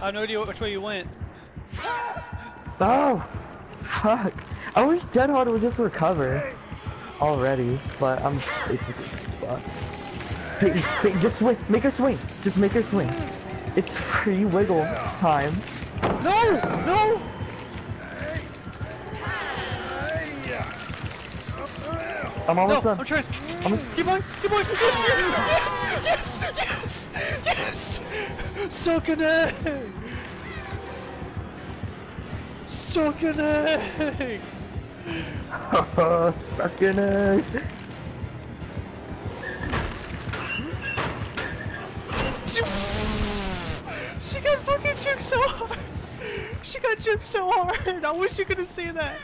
I have no idea which way you went. Oh, fuck. I wish Dead Hard would just recover already, but I'm basically fucked. Peyton, just swing. Make her swing. Just make her swing. It's free wiggle time. No! No! I'm No! almost I'm done. trying. I'm Keep on! Keep on! Yes! Yes! Yes! Yes! Suck an egg! Suck an! Stuck in it. She got fucking juked so hard! She got juked so hard! I wish you could have seen that!